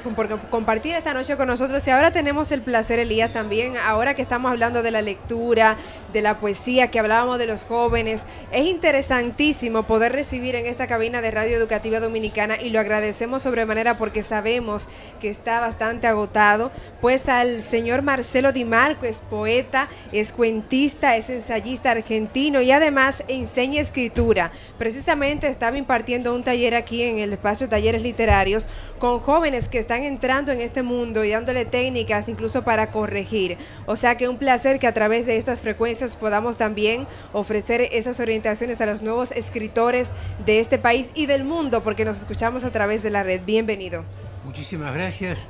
pues por compartir esta noche con nosotros. Y ahora tenemos el placer, Elías, también, ahora que estamos hablando de la lectura, de la poesía, que hablábamos de los jóvenes, es interesantísimo poder recibir en esta cabina de Radio Educativa Dominicana y lo agradecemos sobremanera porque sabemos que está bastante agotado, pues al señor Marcelo Di Marco, es poeta, es cuentista, es ensayista argentino y además enseña escritura. Precisamente estaba impartiendo un taller aquí en el espacio Talleres Literarios con jóvenes que están entrando en este mundo y dándole técnicas incluso para corregir. O sea que un placer que a través de estas frecuencias podamos también ofrecer esas orientaciones a los nuevos escritores de este país y del mundo, porque nos escuchamos a través de la red. Bienvenido. Muchísimas gracias.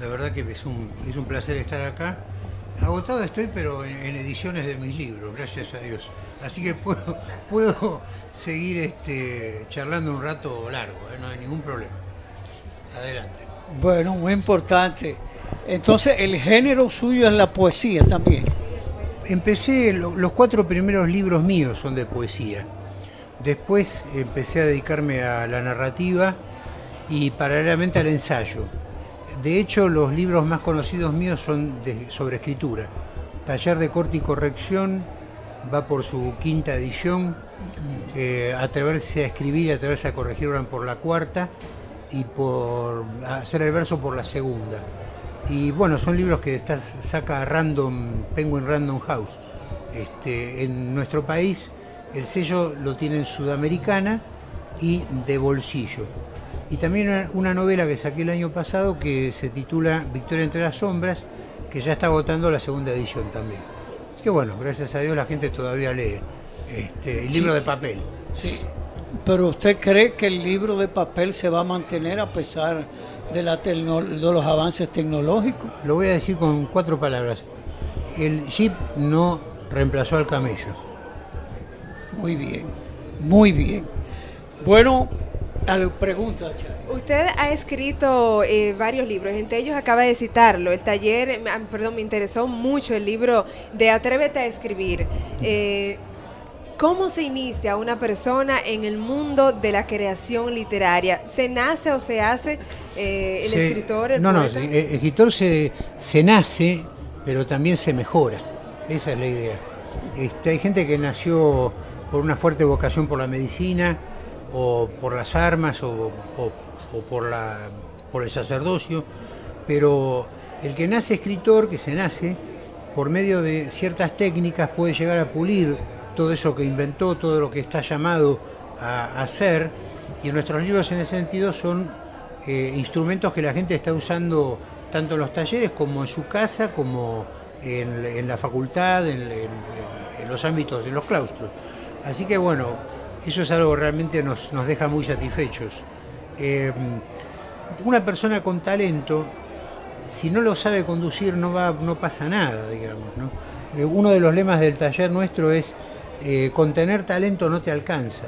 La verdad que es un, es un placer estar acá. Agotado estoy, pero en, ediciones de mis libros, gracias a Dios. Así que puedo, puedo seguir este, charlando un rato largo, ¿eh? no hay ningún problema. Adelante. Bueno, muy importante. Entonces, el género suyo es la poesía también. Empecé, los cuatro primeros libros míos son de poesía. Después empecé a dedicarme a la narrativa y paralelamente al ensayo. De hecho, los libros más conocidos míos son sobre escritura. Taller de corte y corrección va por su quinta edición. Eh, atreverse a escribir y atreverse a corregir van por la cuarta y por hacer el verso por la segunda. Y bueno, son libros que saca Random, Penguin Random House. Este, en nuestro país el sello lo tiene en Sudamericana y de bolsillo. Y también una novela que saqué el año pasado que se titula Victoria entre las sombras, que ya está agotando la segunda edición también. Es que bueno, gracias a Dios la gente todavía lee este, el libro de papel. Sí. Pero usted cree que el libro de papel se va a mantener a pesar de, la de los avances tecnológicos? Lo voy a decir con cuatro palabras. El jeep no reemplazó al camello. Muy bien, muy bien. Bueno, pregunta, Usted ha escrito eh, varios libros, entre ellos acaba de citarlo, el taller, perdón, me interesó mucho el libro de Atrévete a escribir. Eh, ¿Cómo se inicia una persona en el mundo de la creación literaria? ¿Se nace o se hace eh, el escritor? no, no, el escritor se, se nace, pero también se mejora. Esa es la idea. Este, hay gente que nació por una fuerte vocación por la medicina, o por las armas, o, por, la, por el sacerdocio, pero el que nace escritor, que se nace, por medio de ciertas técnicas puede llegar a pulir todo eso que inventó, todo lo que está llamado a hacer, y nuestros libros en ese sentido son eh, instrumentos que la gente está usando tanto en los talleres como en su casa, como en, la facultad, en, los ámbitos, en los claustros. Así que bueno, eso es algo que realmente nos, deja muy satisfechos. Eh, una persona con talento, si no lo sabe conducir, no, va, no pasa nada, digamos. Eh, uno de los lemas del taller nuestro es eh, con tener talento no te alcanza.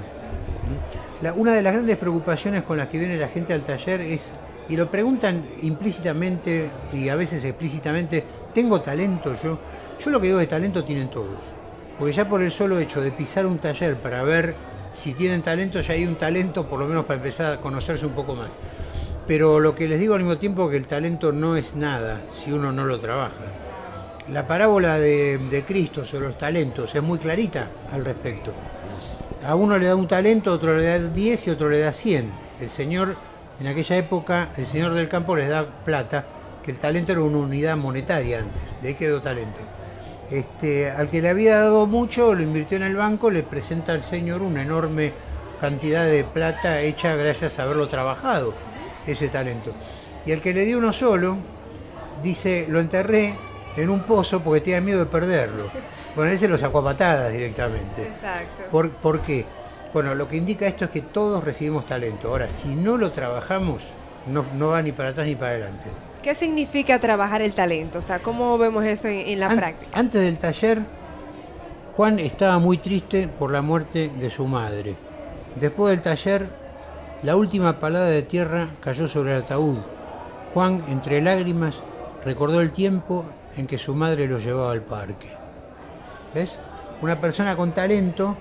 una de las grandes preocupaciones con las que viene la gente al taller es, y lo preguntan implícitamente y a veces explícitamente, ¿tengo talento yo? Yo lo que digo de talento tienen todos. Porque ya por el solo hecho de pisar un taller para ver si tienen talento, ya hay un talento por lo menos para empezar a conocerse un poco más. Pero lo que les digo al mismo tiempo es que el talento no es nada si uno no lo trabaja. La parábola de, Cristo sobre los talentos es muy clarita al respecto. A uno le da un talento, otro le da 10 y otro le da 100. El Señor, en aquella época, el Señor del campo les da plata, que el talento era una unidad monetaria antes, de ahí quedó talento. Este, al que le había dado mucho, lo invirtió en el banco, le presenta al Señor una enorme cantidad de plata hecha gracias a haberlo trabajado, ese talento. Y al que le dio uno solo, dice, lo enterré en un pozo porque tenía miedo de perderlo. Bueno, ese lo sacó a patadas directamente. Exacto. ¿Por, qué? Bueno, lo que indica esto es que todos recibimos talento. Ahora, si no lo trabajamos, no, no va ni para atrás ni para adelante. ¿Qué significa trabajar el talento? O sea, ¿cómo vemos eso en, la práctica? Antes del taller, Juan estaba muy triste por la muerte de su madre. Después del taller, la última palada de tierra cayó sobre el ataúd. Juan, entre lágrimas, recordó el tiempo en que su madre lo llevaba al parque. ¿Ves? Una persona con talento,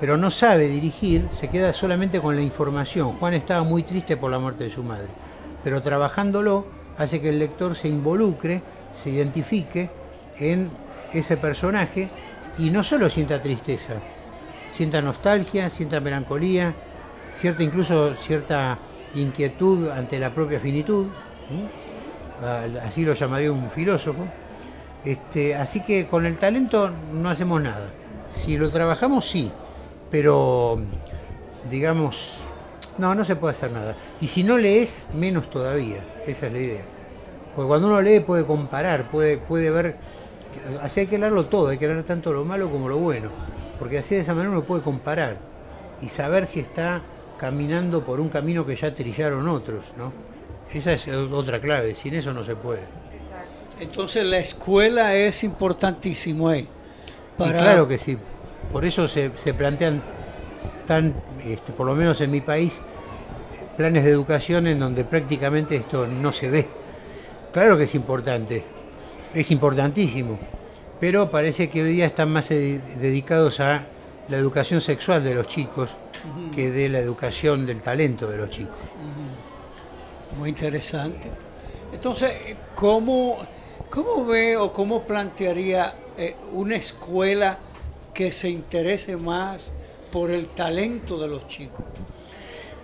pero no sabe dirigir, se queda solamente con la información. Juan estaba muy triste por la muerte de su madre. pero trabajándolo hace que el lector se involucre, se identifique en ese personaje y no solo sienta tristeza, sienta nostalgia, sienta melancolía, cierta incluso cierta inquietud ante la propia finitud, así lo llamaría un filósofo. Este, así que con el talento no hacemos nada. Si lo trabajamos, sí, pero digamos, no, no se puede hacer nada. Y si no lees, menos todavía. Esa es la idea. Porque cuando uno lee puede comparar, puede, puede ver. Así hay que leerlo todo, hay que leer tanto lo malo como lo bueno. Porque así de esa manera uno puede comparar y saber si está caminando por un camino que ya trillaron otros, ¿no? Esa es otra clave, sin eso no se puede. Entonces la escuela es importantísimo, ¿eh? claro que sí. Por eso se, plantean tan, este, por lo menos en mi país, planes de educación en donde prácticamente esto no se ve. Claro que es importante, es importantísimo, pero parece que hoy día están más dedicados a la educación sexual de los chicos que de la educación del talento de los chicos. Muy interesante. Entonces, ¿cómo, cómo ve o cómo plantearía eh, una escuela que se interese más por el talento de los chicos?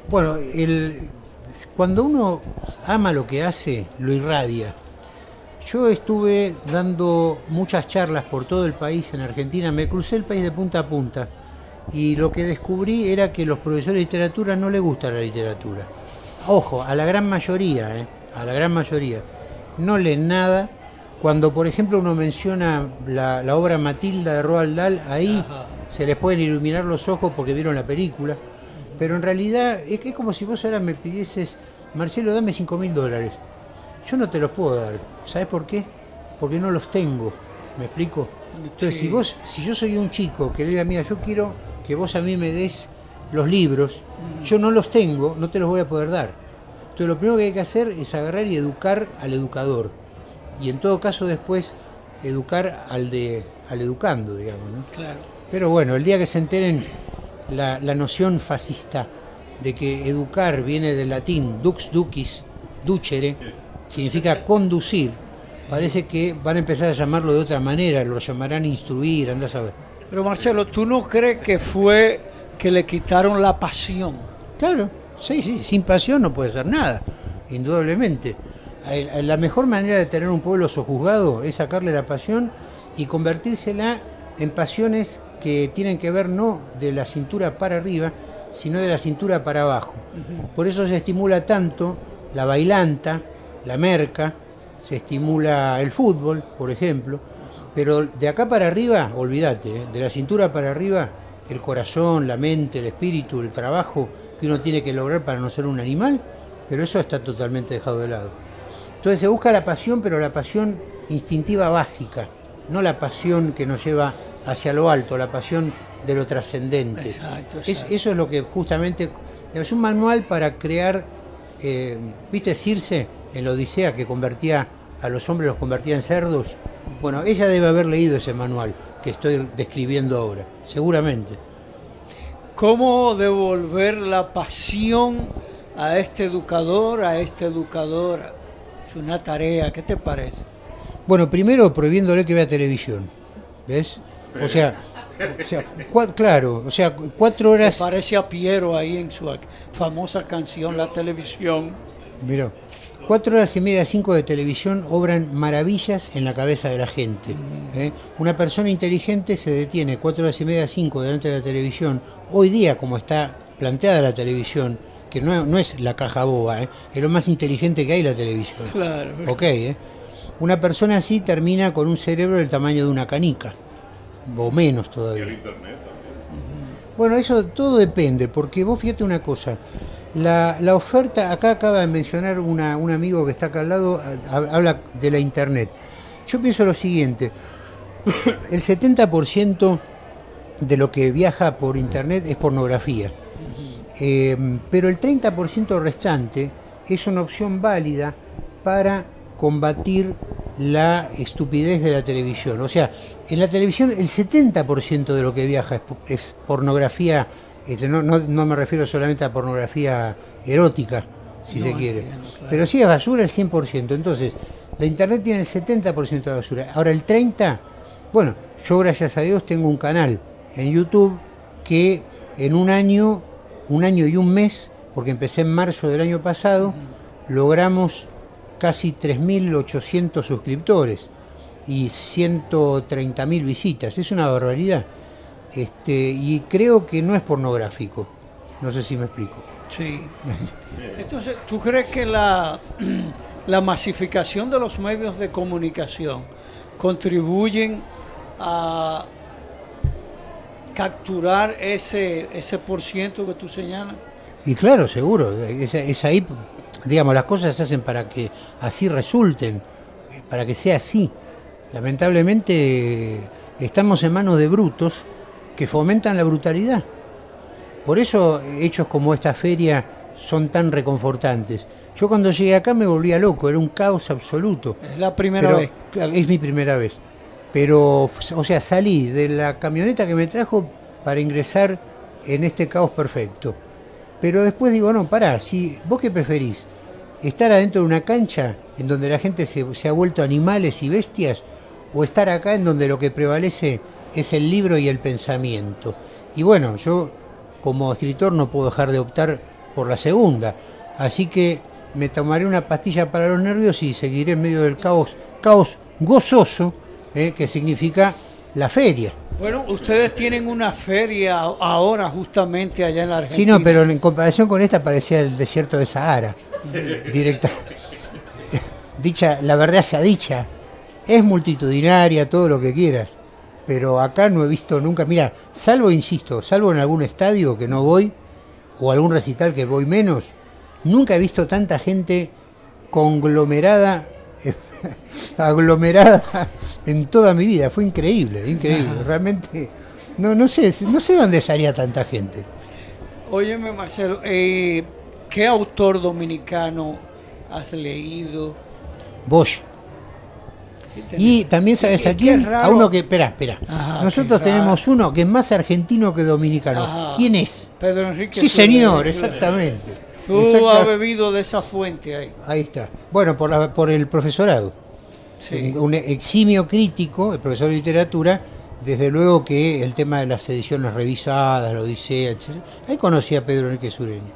Bueno, cuando uno ama lo que hace, lo irradia. Yo estuve dando muchas charlas por todo el país en Argentina, me crucé el país de punta a punta y lo que descubrí era que los profesores de literatura no les gusta la literatura. Ojo, a la gran mayoría, ¿eh? a la gran mayoría, no leen nada. Cuando, por ejemplo, uno menciona la, obra Matilda de Roald Dahl, ahí se les pueden iluminar los ojos porque vieron la película. Pero en realidad es, que es como si vos ahora me pidieses, Marcelo, dame 5 mil dólares. Yo no te los puedo dar. ¿Sabes por qué? Porque no los tengo. ¿Me explico? Entonces, si vos, si yo soy un chico que diga, mira, yo quiero que vos a mí me des los libros, yo no los tengo, no te los voy a poder dar. Entonces lo primero que hay que hacer es agarrar y educar al educador. Y en todo caso después educar al de al educando, digamos. ¿no? Claro. Pero bueno, el día que se enteren la, noción fascista de que educar viene del latín dux ducis, ducere, significa conducir, parece que van a empezar a llamarlo de otra manera, lo llamarán instruir, andás a ver. Pero Marcelo, ¿tú no crees que fue que le quitaron la pasión? Claro, sí, sí, sin pasión no puede ser nada, indudablemente. La mejor manera de tener un pueblo sojuzgado es sacarle la pasión y convertírsela en pasiones que tienen que ver no de la cintura para arriba, sino de la cintura para abajo. Por eso se estimula tanto la bailanta, la merca, se estimula el fútbol, por ejemplo, pero de acá para arriba, olvídate, ¿eh? de la cintura para arriba, el corazón, la mente, el espíritu, el trabajo que uno tiene que lograr para no ser un animal, pero eso está totalmente dejado de lado. Entonces se busca la pasión, pero la pasión instintiva básica, no la pasión que nos lleva hacia lo alto, la pasión de lo trascendente. eso es lo que justamente es un manual para crear, eh, viste Circe en la Odisea que convertía a los hombres los convertía en cerdos. Bueno, ella debe haber leído ese manual que estoy describiendo ahora, seguramente. ¿Cómo devolver la pasión a este educador, a esta educadora? Es una tarea, ¿qué te parece? Bueno, primero prohibiéndole que vea televisión, ¿ves? O sea, claro, o sea, cuatro horas... parece a Piero ahí en su famosa canción La Televisión. Mira, Cuatro horas y media, cinco de televisión obran maravillas en la cabeza de la gente. ¿eh? Una persona inteligente se detiene cuatro horas y media, cinco delante de la televisión. Hoy día, como está planteada la televisión, que no, es la caja boba, ¿eh? es lo más inteligente que hay la televisión. Claro. Ok, ¿eh? Una persona así termina con un cerebro del tamaño de una canica, o menos todavía. Y internet también. Bueno, eso todo depende, porque vos fíjate una cosa, la, oferta, acá acaba de mencionar un amigo que está acá al lado, habla de la internet. Yo pienso lo siguiente, el 70% de lo que viaja por internet es pornografía, eh, pero el 30% restante es una opción válida para combatir la estupidez de la televisión. O sea, en la televisión el 70% de lo que viaja es pornografía este, no, me refiero solamente a pornografía erótica, si No se quiere. entiendo, claro. Pero sí es basura el 100%. Entonces, la internet tiene el 70% de basura. Ahora el 30%, bueno, yo gracias a Dios tengo un canal en YouTube que en un año, un año y un mes, porque empecé en marzo del año pasado, logramos casi 3.800 suscriptores y 130.000 visitas. Es una barbaridad. Este, y creo que no es pornográfico. No sé si me explico. Sí. Entonces, ¿tú crees que la, la masificación de los medios de comunicación contribuyen a capturar ese, ese por ciento que tú señalas? Y claro, seguro, es, es ahí, digamos, las cosas se hacen para que así resulten, para que sea así. Lamentablemente estamos en manos de brutos que fomentan la brutalidad. Por eso hechos como esta feria son tan reconfortantes. Yo cuando llegué acá me volvía loco, era un caos absoluto. Es la primera Pero, vez. Es mi primera vez. Pero, o sea, salí de la camioneta que me trajo para ingresar en este caos perfecto. Pero después digo, no, pará, si vos qué preferís, estar adentro de una cancha en donde la gente se, se ha vuelto animales y bestias, o estar acá en donde lo que prevalece es el libro y el pensamiento. Y bueno, yo como escritor no puedo dejar de optar por la segunda, así que me tomaré una pastilla para los nervios y seguiré en medio del caos, caos gozoso, eh, que significa la feria. Bueno, ustedes tienen una feria ahora justamente allá en la Argentina. Sí, no, pero en comparación con esta parecía el desierto de Sahara. Directa. Dicha, la verdad sea dicha. Es multitudinaria, todo lo que quieras. Pero acá no he visto nunca, mira, salvo, insisto, salvo en algún estadio que no voy, o algún recital que voy menos, nunca he visto tanta gente conglomerada, aglomerada en toda mi vida. Fue increíble, increíble. Realmente, no, no sé, no sé dónde salía tanta gente. Óyeme, Marcelo, eh, ¿qué autor dominicano has leído? Bosch. Y también sabes Y- a uno que, espera, espera. Nosotros tenemos uno que es más argentino que dominicano. Ajá. ¿Quién es? Pedro Enrique. Sí, señor, exactamente. Tú Exacta- has bebido de esa fuente ahí. Ahí está. Bueno, por, la- por el profesorado. Sí. Un, eximio crítico, el profesor de literatura, desde luego que el tema de las ediciones revisadas, la Odisea, etc. Ahí conocí a Pedro Enrique Sureña.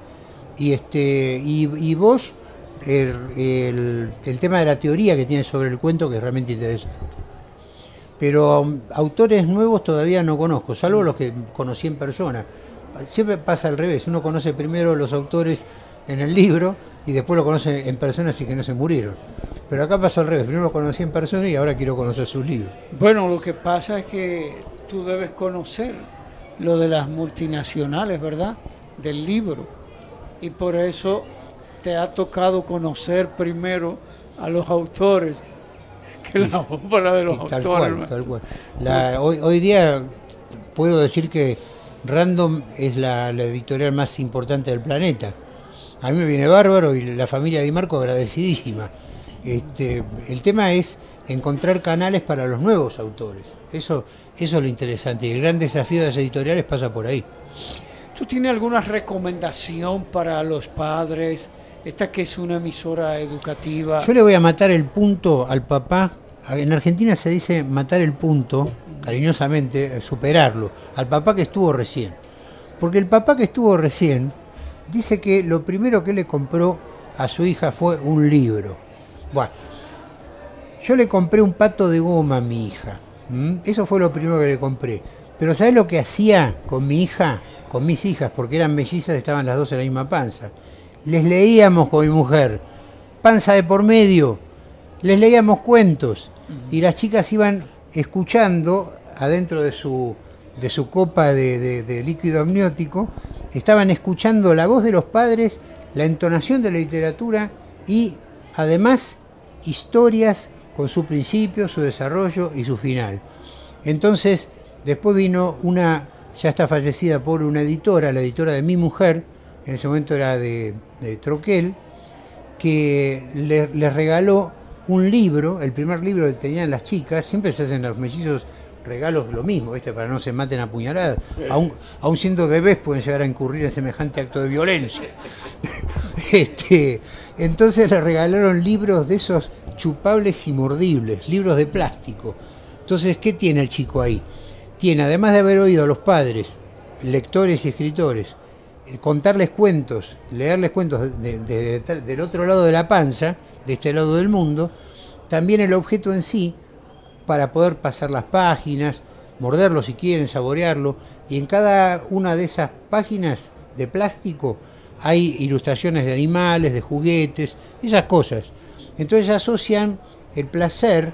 Y, este, y, y Bosch, el, el- el tema de la teoría que tiene sobre el cuento, que es realmente interesante. Pero um, autores nuevos todavía no conozco, salvo los que conocí en persona. Siempre pasa al revés, uno conoce primero los autores en el libro y después lo conoce en persona así que no se murieron. Pero acá pasa al revés, primero lo conocí en persona y ahora quiero conocer sus libros. Bueno, lo que pasa es que tú debes conocer lo de las multinacionales, ¿verdad? Del libro. Y por eso te ha tocado conocer primero a los autores que la obra de los Y tal autores. cual, tal cual. La- hoy, hoy día puedo decir que Random es la, la editorial más importante del planeta. A mí me viene bárbaro y la familia Di Marco agradecidísima. Este, el tema es encontrar canales para los nuevos autores. Eso, eso es lo interesante. Y el gran desafío de las editoriales pasa por ahí. ¿Tú tienes alguna recomendación para los padres? Esta que es una emisora educativa. Yo le voy a matar el punto al papá. En Argentina se dice matar el punto, cariñosamente, eh, superarlo, al papá que estuvo recién. Porque el papá que estuvo recién dice que lo primero que le compró a su hija fue un libro. Bueno, yo le compré un pato de goma a mi hija. Eso fue lo primero que le compré. Pero ¿sabes lo que hacía con mi hija? Con mis hijas, porque eran mellizas, estaban las dos en la misma panza. Les leíamos con mi mujer, panza de por medio, les leíamos cuentos y las chicas iban escuchando adentro de su, de su copa de, de- líquido amniótico, estaban escuchando la voz de los padres, la entonación de la literatura y además historias con su principio, su desarrollo y su final. Entonces, después vino una, ya está fallecida por una editora, la editora de mi mujer, en ese momento era de, Troquel, que le- les regaló un libro, el primer libro que tenían las chicas, siempre se hacen los mellizos regalos lo mismo, ¿viste? para no se maten a puñaladas. Aún, aún siendo bebés pueden llegar a incurrir en semejante acto de violencia. Este, entonces le regalaron libros de esos chupables y mordibles, libros de plástico. Entonces, ¿qué tiene el chico ahí? Tiene, además de haber oído a los padres, lectores y escritores, contarles cuentos, leerles cuentos de- de- de- del otro lado de la panza, de este lado del mundo, también el objeto en sí, para poder pasar las páginas, morderlo si quieren, saborearlo, y en cada una de esas páginas de plástico hay ilustraciones de animales, de juguetes, esas cosas. Entonces asocian el placer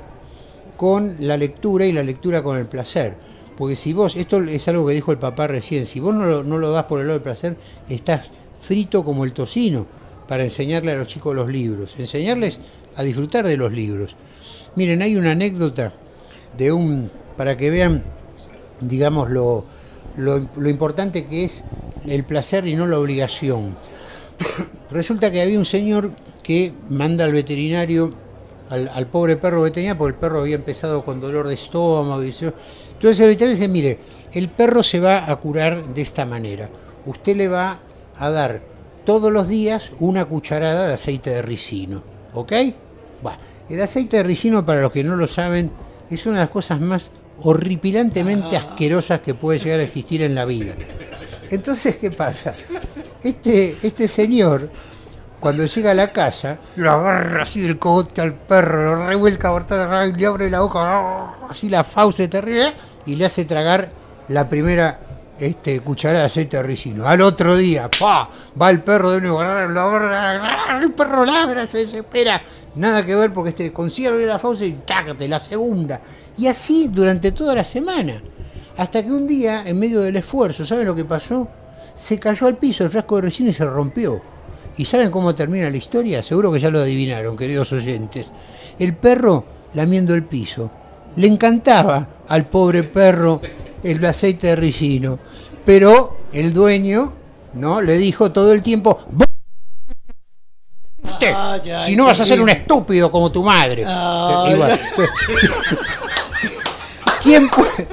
con la lectura y la lectura con el placer. Porque si vos, esto es algo que dijo el papá recién, si vos no lo, das por el lado del placer, estás frito como el tocino para enseñarle a los chicos los libros, enseñarles a disfrutar de los libros. Miren, hay una anécdota de un, para que vean, digamos, lo importante que es el placer y no la obligación. Resulta que había un señor que manda al veterinario, al, al pobre perro que tenía, porque el perro había empezado con dolor de estómago. Y eso. Entonces el veterinario dice, mire, el perro se va a curar de esta manera. Usted le va a dar todos los días una cucharada de aceite de ricino. ¿Ok? Bueno, el aceite de ricino, para los que no lo saben, es una de las cosas más horripilantemente asquerosas que puede llegar a existir en la vida. Entonces, ¿qué pasa? Este, este señor, cuando llega a la casa, lo agarra así del cogote al perro, lo revuelca le abre la boca, así la fauce terrible, y le hace tragar la primera este, cucharada de aceite de ricino. Al otro día, ¡pa! va el perro de nuevo, el perro ladra, se desespera. Nada que ver porque este, consigue abrir la fauce y tácate, la segunda. Y así durante toda la semana. Hasta que un día, en medio del esfuerzo, ¿saben lo que pasó? Se cayó al piso el frasco de resina y se rompió. ¿Y saben cómo termina la historia? Seguro que ya lo adivinaron, queridos oyentes. El perro lamiendo el piso. Le encantaba al pobre perro el aceite de ricino. Pero el dueño, ¿no? Le dijo todo el tiempo, "Vos, usted, Ah, ya, si no vas a ser un estúpido como tu madre. Ah, Igual. ¿Quién puede?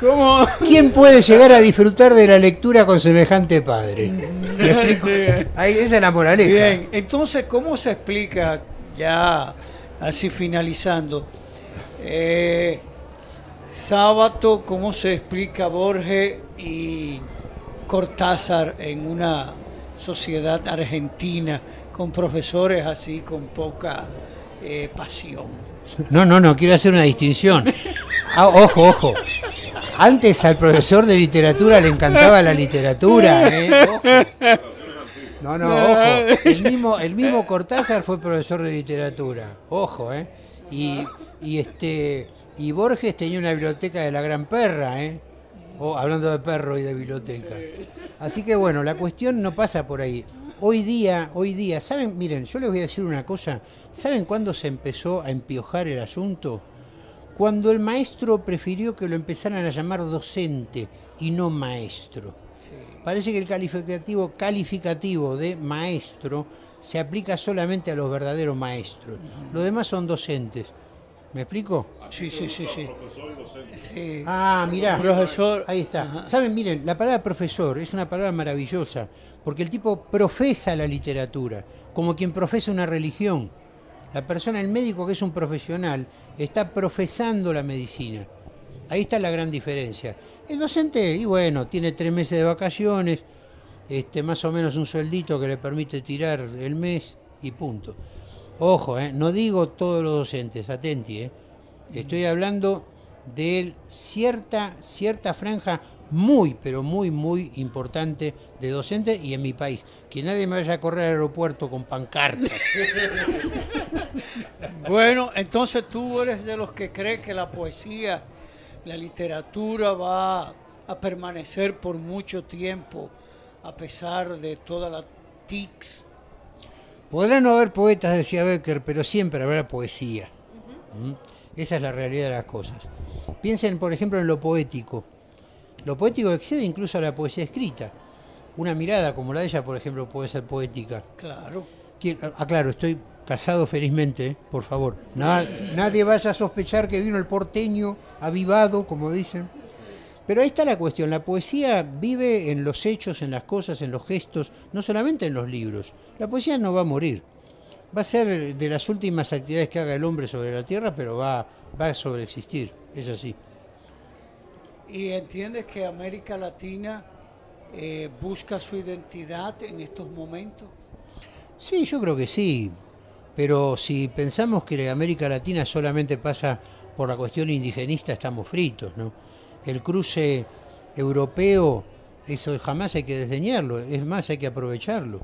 ¿Cómo? ¿Quién puede llegar a disfrutar de la lectura con semejante padre? Ahí, esa es la moraleja. Bien, entonces, ¿cómo se explica, ya así finalizando, eh, Sábato, cómo se explica Borges y Cortázar en una sociedad argentina con profesores así con poca eh, pasión? No, no, no, quiero hacer una distinción. Ah, ojo, ojo. Antes al profesor de literatura le encantaba la literatura, ¿eh? Ojo. No, no, ojo. El mismo, el mismo Cortázar fue profesor de literatura. Ojo, ¿eh? Y, y este y Borges tenía una biblioteca de la gran perra, ¿eh? O, hablando de perro y de biblioteca. Así que bueno, la cuestión no pasa por ahí. Hoy día, hoy día, ¿saben? Miren, yo les voy a decir una cosa. ¿Saben cuándo se empezó a empiojar el asunto? Cuando el maestro prefirió que lo empezaran a llamar docente y no maestro. Parece que el calificativo calificativo de maestro se aplica solamente a los verdaderos maestros. Los demás son docentes. ¿Me explico? Sí, sí, sí, sí. Sí. Ah, mirá. Profesor. Ahí está. Ajá. Saben, miren, la palabra profesor es una palabra maravillosa, porque el tipo profesa la literatura, como quien profesa una religión. La persona, el médico que es un profesional, está profesando la medicina. Ahí está la gran diferencia. El docente, y bueno, tiene tres meses de vacaciones, este, más o menos un sueldito que le permite tirar el mes y punto. Ojo, eh, no digo todos los docentes, atenti, eh. estoy hablando de cierta, cierta franja muy, pero muy, muy importante de docentes y en mi país. Que nadie me vaya a correr al aeropuerto con pancartas. Bueno, entonces tú eres de los que cree que la poesía, la literatura va a permanecer por mucho tiempo a pesar de todas las tics. Podrá no haber poetas, decía Becker, pero siempre habrá poesía. ¿Mm? Esa es la realidad de las cosas. Piensen, por ejemplo, en lo poético. Lo poético excede incluso a la poesía escrita. Una mirada como la de ella, por ejemplo, puede ser poética. Claro. Quiero- Ah, claro, estoy casado felizmente, ¿eh? por favor. Na- nadie vaya a sospechar que vino el porteño avivado, como dicen. Pero ahí está la cuestión, la poesía vive en los hechos, en las cosas, en los gestos, no solamente en los libros. La poesía no va a morir. Va a ser de las últimas actividades que haga el hombre sobre la tierra, pero va, va a sobreexistir, es así. ¿Y entiendes que América Latina eh, busca su identidad en estos momentos? Sí, yo creo que sí. Pero si pensamos que América Latina solamente pasa por la cuestión indigenista, estamos fritos, ¿no? El cruce europeo, eso jamás hay que desdeñarlo, es más, hay que aprovecharlo.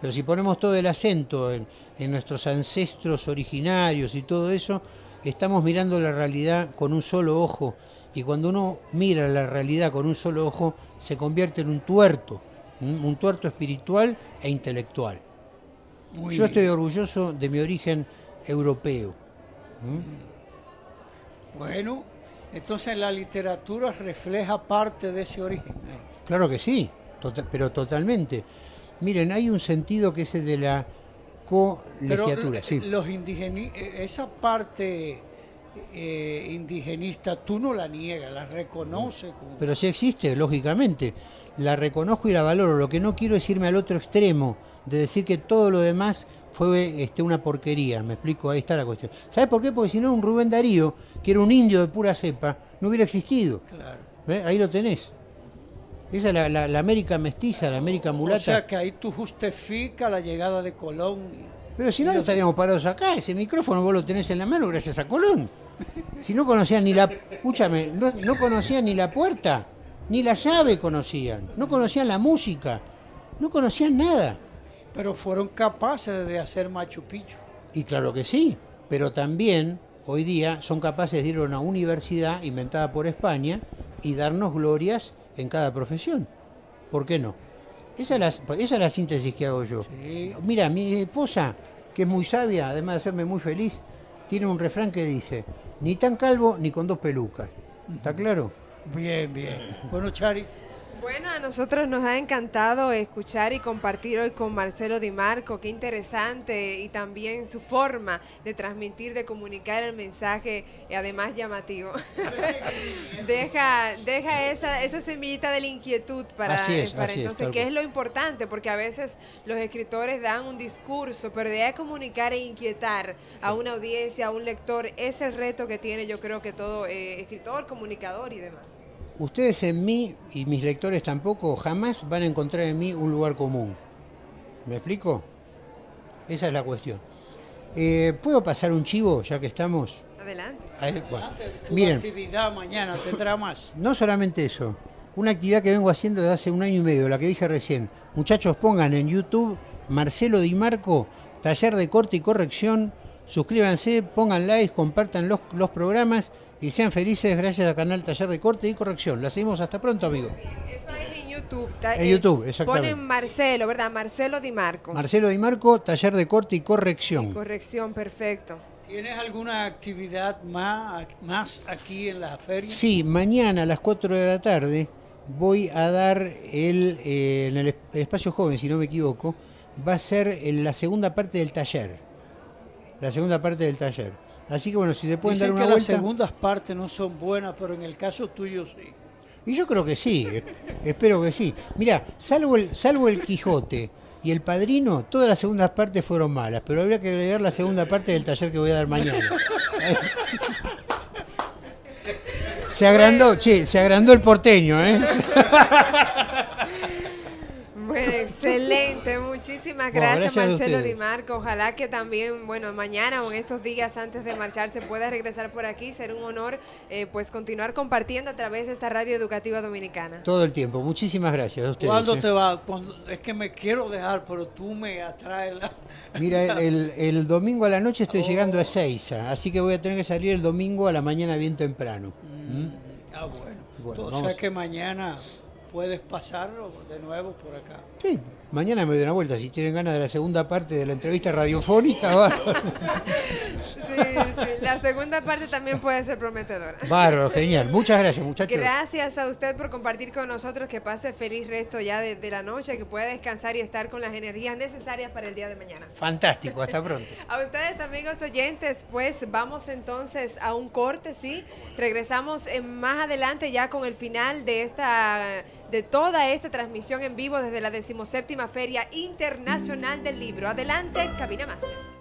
Pero si ponemos todo el acento en, en nuestros ancestros originarios y todo eso, estamos mirando la realidad con un solo ojo. Y cuando uno mira la realidad con un solo ojo, se convierte en un tuerto, un tuerto espiritual e intelectual. Muy Yo estoy orgulloso de mi origen europeo. Bueno, entonces la literatura refleja parte de ese origen. ¿eh? Claro que sí, tota- pero totalmente. Miren, hay un sentido que es el de la colegiatura. sí. los indigeni- eh, esa parte eh, indigenista tú no la niegas, la reconoces como... Pero sí existe, lógicamente. La reconozco y la valoro. Lo que no quiero es irme al otro extremo, de decir que todo lo demás fue este, una porquería. Me explico, ahí está la cuestión. ¿Sabes por qué? Porque si no, un Rubén Darío, que era un indio de pura cepa, no hubiera existido. Claro. Ahí lo tenés. Esa es la, la- la América mestiza, la América mulata. O sea que ahí tú justificas la llegada de Colón. Pero si no, no estaríamos parados acá. Ese micrófono vos lo tenés en la mano gracias a Colón. Si no conocían ni la... Escúchame, no, no conocían ni la puerta, ni la llave conocían. No conocían la música. No conocían nada. Pero fueron capaces de hacer Machu Picchu. Y claro que sí. Pero también, hoy día, son capaces de ir a una universidad inventada por España y darnos glorias en cada profesión. ¿Por qué no? Esa es la, esa es la síntesis que hago yo. Sí. Mira, mi esposa, que es muy sabia, además de hacerme muy feliz, tiene un refrán que dice, ni tan calvo ni con dos pelucas. ¿Está claro? Bien, bien. Bueno, Chari, Bueno, a nosotros nos ha encantado escuchar y compartir hoy con Marcelo Di Marco, qué interesante y también su forma de transmitir, de comunicar el mensaje, y además llamativo. deja deja esa, esa semillita de la inquietud para, Así es, para así es, entonces, que es lo importante, porque a veces los escritores dan un discurso, pero de ahí comunicar e inquietar a una audiencia, a un lector, es el reto que tiene yo creo que todo eh, escritor, comunicador y demás. Ustedes en mí, y mis lectores tampoco, jamás van a encontrar en mí un lugar común. ¿Me explico? Esa es la cuestión. Eh, ¿Puedo pasar un chivo, ya que estamos? Adelante. Ahí, bueno, tu miren, actividad mañana tendrá más. no solamente eso, una actividad que vengo haciendo desde hace un año y medio, la que dije recién. Muchachos, pongan en YouTube Marcelo Di Marco, taller de corte y corrección. Suscríbanse, pongan like, compartan los, los programas y sean felices gracias al canal Taller de Corte y Corrección. La seguimos hasta pronto, amigo. Eso es en YouTube. En eh, YouTube, exactamente. Ponen Marcelo, ¿verdad? Marcelo Di Marco. Marcelo Di Marco, Taller de Corte y Corrección. Corrección, perfecto. ¿Tienes alguna actividad más, más aquí en la feria? Sí, mañana a las 4 de la tarde voy a dar el, eh, en el, el espacio joven, si no me equivoco, va a ser en la segunda parte del taller. La segunda parte del taller. Así que bueno, si se pueden Dicen dar que una las vuelta. segundas partes no son buenas, pero en el caso tuyo sí. Y yo creo que sí, espero que sí. Mira, salvo el, salvo el Quijote y el Padrino, todas las segundas partes fueron malas, pero habría que agregar la segunda parte del taller que voy a dar mañana. Se agrandó, che, se agrandó el porteño, ¿eh? Excelente. Muchísimas Bueno, gracias, Marcelo. Di Marco. Ojalá que también, bueno, mañana o en estos días antes de marchar se pueda regresar por aquí. Será un honor, eh, pues, continuar compartiendo a través de esta radio educativa dominicana. Todo el tiempo. Muchísimas gracias a ustedes. ¿Cuándo ¿eh? te va? Cuando- es que me quiero dejar, pero tú me atraes la... Mira, el, domingo a la noche estoy Oh. llegando a Seiza, así que voy a tener que salir el domingo a la mañana bien temprano. ¿Mm? Ah, bueno. Bueno, o vamos. sea que mañana puedes pasarlo de nuevo por acá. Sí, mañana me doy una vuelta. Si tienen ganas de la segunda parte de la entrevista radiofónica, va. Sí, la segunda parte también puede ser prometedora. Bárbaro, genial. Muchas gracias, muchachos. Gracias a usted por compartir con nosotros. Que pase feliz resto ya de, de la noche, que pueda descansar y estar con las energías necesarias para el día de mañana. Fantástico, hasta pronto. A ustedes, amigos oyentes, pues vamos entonces a un corte, ¿sí? Regresamos en más adelante ya con el final de esta de toda esta transmisión en vivo desde la decimoséptima Feria Internacional del Libro. Adelante, Cabina Master.